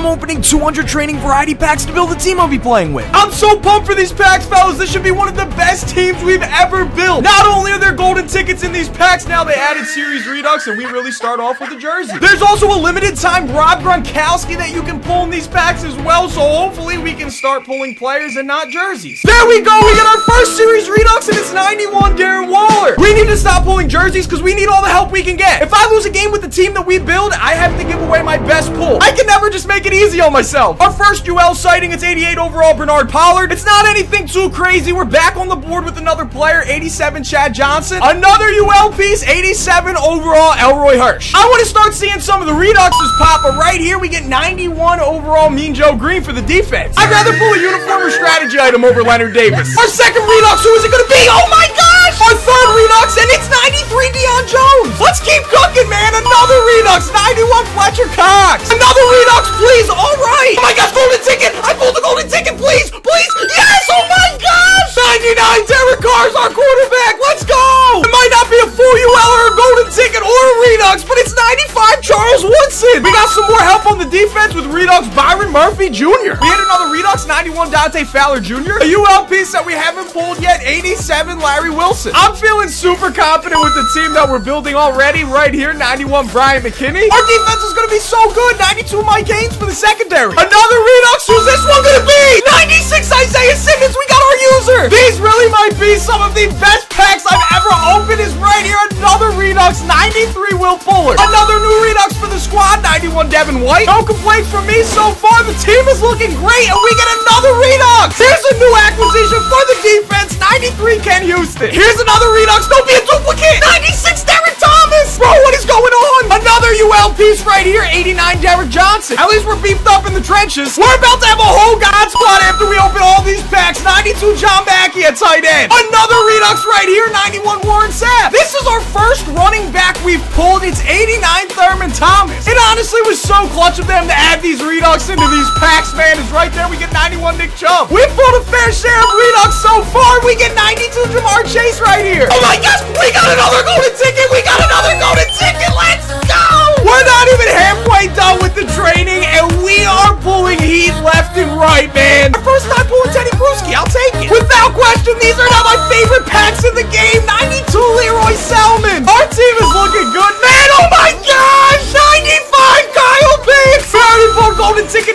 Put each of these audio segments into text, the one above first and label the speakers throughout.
Speaker 1: I'm opening 200 training variety packs to build the team I'll be playing with.
Speaker 2: I'm so pumped for these packs, fellas. This should be one of the best teams we've ever built. Not only are there golden tickets in these packs, now they added Series Redux, and we really start off with a jersey. There's also a limited time Rob Gronkowski that you can pull in these packs as well, so hopefully we can start pulling players and not jerseys. There we go. We got our first Series Redux, and it's 91 Darren Waller. We need to stop pulling jerseys because we need all the help we can get. If I lose a game with the team that we build, I have to give away my best pull. I can never just make it easy on myself. Our first UL sighting, it's 88 overall Bernard Pollard. It's not anything too crazy. We're back on the board with another player, 87 Chad Johnson. Another UL piece, 87 overall Elroy Hirsch. I want to start seeing some of the Reduxes pop, but right here we get 91 overall Mean Joe Greene for the defense. I'd rather pull a uniform or strategy item over Leonard Davis. Our second Redux, who is it going to be? Oh my gosh! Our third Redux, and it's 93 Deion Jones. Let's keep cooking, man. Another Redux, 91 Fletcher Cox. Another Redux, please. Redux Byron Murphy Jr. We had another Redux 91 Dante Fowler Jr. A UL piece that we haven't pulled yet, 87 Larry Wilson. I'm feeling super confident with the team that we're building already right here, 91 Brian McKinney. Our defense is going to be so good, 92 Mike Haynes for the secondary. Another Redux, who's this one going to be? 96 Isaiah Simmons, we got our user. These really might be some of the best packs I've ever opened is right here. Another Redux, 93 Will Fuller. Another new Redux for the squad, 91 Devin White. No complaints from me so far. The team is looking great, and we get another Redux. Here's a new acquisition for the defense, 93 Ken Houston. Here's another Redux. Don't be a duplicate. 96 Derrick Thomas. Bro, what is going on? Another UL piece right here, 89 Derrick Johnson. At least we're beefed up in the trenches. We're about to have a whole God squad after we open all these packs. 92 John Mackey at tight end. Another Redux right here, 91 Warren Sapp. This is our first running back we've pulled. It's 89 Thurman Thomas. It honestly was so clutch of them to add these Redux into these packs, man. Is right there. We get 91 Nick Chubb. We pulled a fair share of Redux so far. We get 92 Ja'Marr Chase right here. Oh my gosh, we got another golden ticket. We got another golden ticket. Let's go. We're not even halfway done with the training, and we are pulling heat left and right, man. Our first time question, these are now my favorite packs in the game. 92 Lee Roy Selmon. Our team is looking good, man.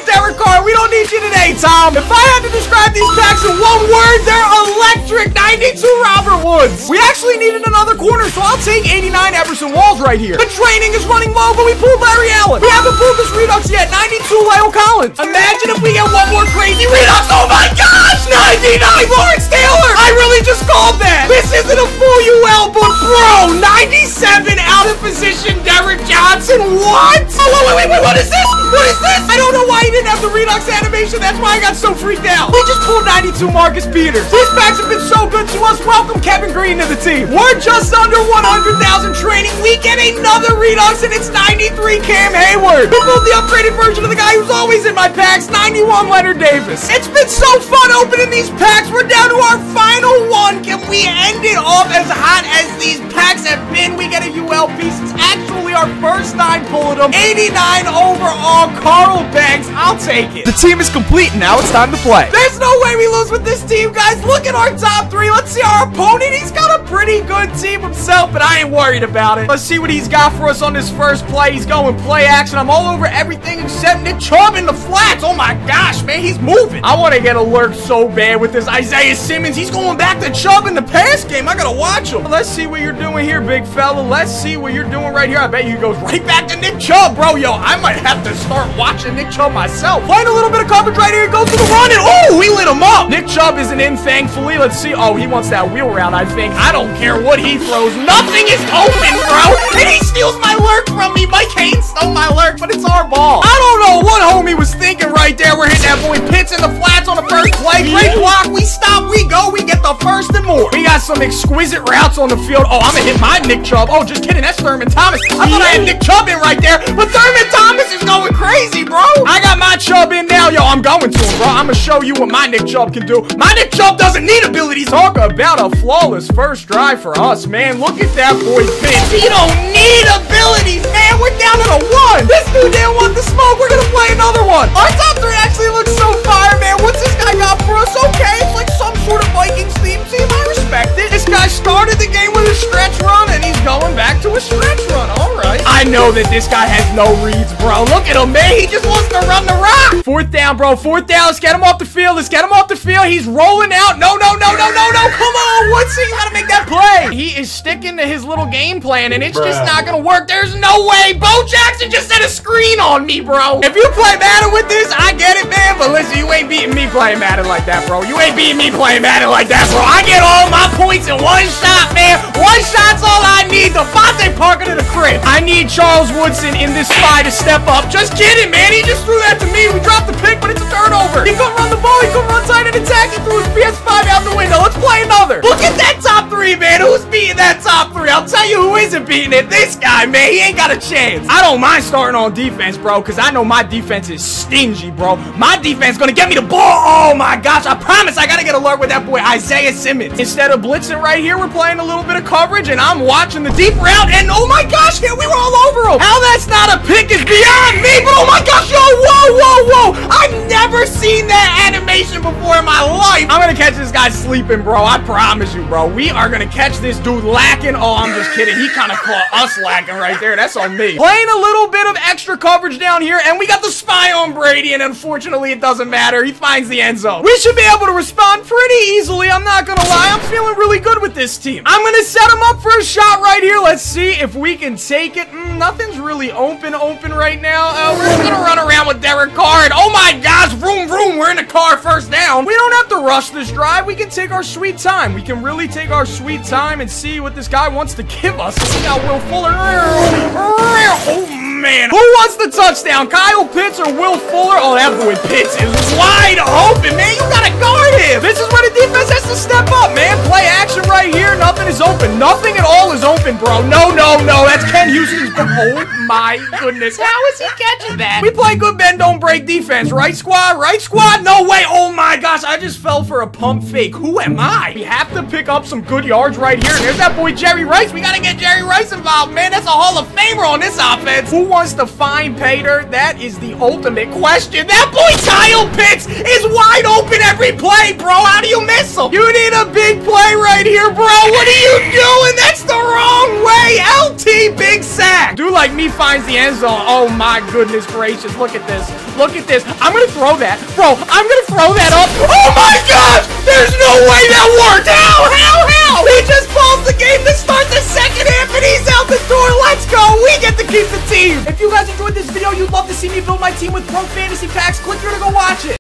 Speaker 2: Derek Carr. We don't need you today, Tom. If I had to describe these packs in one word, they're electric. 92 Robert Woods. We actually needed another corner, so I'll take 89 Everson Walls right here. The training is running low, but we pulled Larry Allen. We haven't pulled this Redux yet. 92 Lyle Collins. Imagine if we get one more crazy Redux. Oh my gosh. 99 Lawrence Taylor. I really just called that. This isn't a full UL, but bro, 97 out of position Derrick Johnson. What? Oh, wait, wait, wait, wait. What is this? What is this? I don't know why he didn't have the Redux animation. That's why I got so freaked out. We just pulled 92 Marcus Peters. These packs have been so good to us. Welcome Kevin Greene to the team. We're just under 100,000 training. We get another Redux, and it's 93 Cam Heyward. We pulled the upgraded version of the guy who's always in my packs, 91 Leonard Davis. It's been so fun opening these packs. We're down to our final one. Can we end it off as hot as these packs have been? We get a UL piece. It's actually our first nine pulling them. 89 overall Carl Banks. I'll take it.
Speaker 1: The team is complete, now it's time to play.
Speaker 2: There's no way we lose with this team, guys. Look at our top three. Let's see our opponent. He's got a pretty good team himself, but I ain't worried about it. Let's see what he's got for us on this first play. He's going play action. I'm all over everything except Nick Chubb in the flats. Oh my gosh, man, he's moving. I want to get a lurk so bad with this Isaiah Simmons. He's going back to Chubb in the pass game. I gotta watch him. Let's see what you're doing here, big fella. Let's see what you're doing right here. I bet you goes right back to Nick Chubb, bro. Yo, I might have to start watching Nick Chubb myself. Find a little bit of coverage right here. Goes to the run, and oh, we lit him up. Nick Chubb isn't in, thankfully. Let's see. Oh, he wants that wheel round, I think. I don't care what he throws. Nothing is open, bro. And he steals my lurk from me. Mike Haynes stole my lurk, but it's our ball. I don't know what homie was thinking right there. Get the first and more. We got some exquisite routes on the field. Oh, I'm gonna hit my Nick Chubb. Oh, just kidding. That's Thurman Thomas. I thought I had Nick Chubb in right there, but Thurman Thomas is going crazy, bro. I got my Chubb in now. Yo, I'm going to him, bro. I'm gonna show you what my Nick Chubb can do. My Nick Chubb doesn't need abilities. Talk about a flawless first drive for us, man. Look at that boy Pitts. He don't need abilities, man. We're down to a one. This dude didn't want the smoke. We're gonna play another one. Know that this guy has no reads, bro. Look at him, man. He just wants to run the rock. Fourth down, bro. Fourth down. Let's get him off the field. Let's get him off the field. He's rolling out. No, no, no, no, no, no. Come on, Woodsy. You gotta make that play. He is sticking to his little game plan, and it's just not gonna work. There's no way. Bo Jackson just set a screen on me, bro. If you play Madden with this, I get it, man. Ain't beating me playing Madden like that, bro. You ain't beating me playing Madden like that, bro. I get all my points in one shot, man. One shot's all I need. DeVante Parker to the crib. I need Charles Woodson in this spy to step up. Just kidding, man. He just threw that to me. We dropped the pick, but it's a turnover. He couldn't run the ball. He couldn't run tight and attack. He threw his PS5 out the window. Let's beating that top three? I'll tell you who isn't beating it. This guy, man. He ain't got a chance. I don't mind starting on defense, bro, because I know my defense is stingy, bro. My defense is gonna get me the ball. Oh, my gosh. I promise I gotta get alert with that boy, Isaiah Simmons. Instead of blitzing right here, we're playing a little bit of coverage, and I'm watching the deep route, and oh, my gosh, yeah, we were all over him. How that's not a pick is beyond me, but oh, my gosh, yo, whoa, whoa, whoa. I've never seen that before in my life. I'm gonna catch this guy sleeping, bro. I promise you, bro. We are gonna catch this dude lacking. Oh, I'm just kidding. He kind of caught us lacking right there. That's on me. Playing a little bit of extra coverage down here, and we got the spy on Brady, and unfortunately, it doesn't matter. He finds the end zone. We should be able to respond pretty easily. I'm not gonna lie. I'm feeling really good with this team. I'm gonna set him up for a shot right here. Let's see if we can take it. Mm, nothing's really open, open right now. Uh, we're just gonna run around with Derek Carr. And, oh my gosh, vroom, vroom. We're in the car first rush this drive. We can take our sweet time. We can really take our sweet time and see what this guy wants to give us. Will Fuller. Oh, man. Who wants the touchdown? Kyle Pitts or Will Fuller? Oh, that boy Pitts is wide open, man. Nothing is open. Nothing at all is open, bro. No, no, no. That's Ken Houston's. Oh, my goodness. How is he catching that? We play good bend, don't break defense. Right squad? Right squad? No way. Oh, my gosh. I just fell for a pump fake. Who am I? We have to pick up some good yards right here. There's that boy Jerry Rice. We gotta get Jerry Rice involved, man. That's a Hall of Famer on this offense. Who wants to find Pater? That is the ultimate question. That boy Kyle Pitts is wide open every play, bro. How do you miss them? You need a big play right here, bro. What are you doing? That's the wrong way. LT big sack. Dude like me finds the end zone. Oh my goodness gracious. Look at this. Look at this. I'm gonna throw that. Bro, I'm gonna throw that up. Oh my gosh! There's no way that worked. How? How? How? He just paused the game to start the second half and he's out the door. Let's go. We get to keep the team. If you guys enjoyed this video, you'd love to see me build my team with Pro Fantasy Packs, click here to go watch it.